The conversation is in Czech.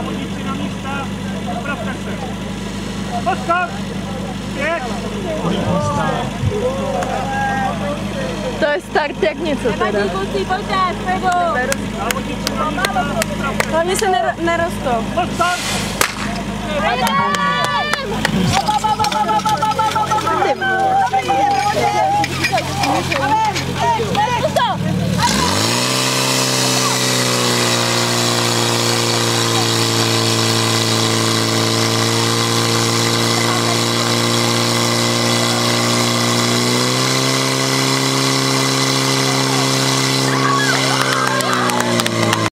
Závodníci na místa, opravte se. Pozor! Pět! To je start jak něco teda. Nevadí, kluci, pojďte, vpředu. Závodníci na místa, opravte se. Hlavně se nerostou. Pozor! Ty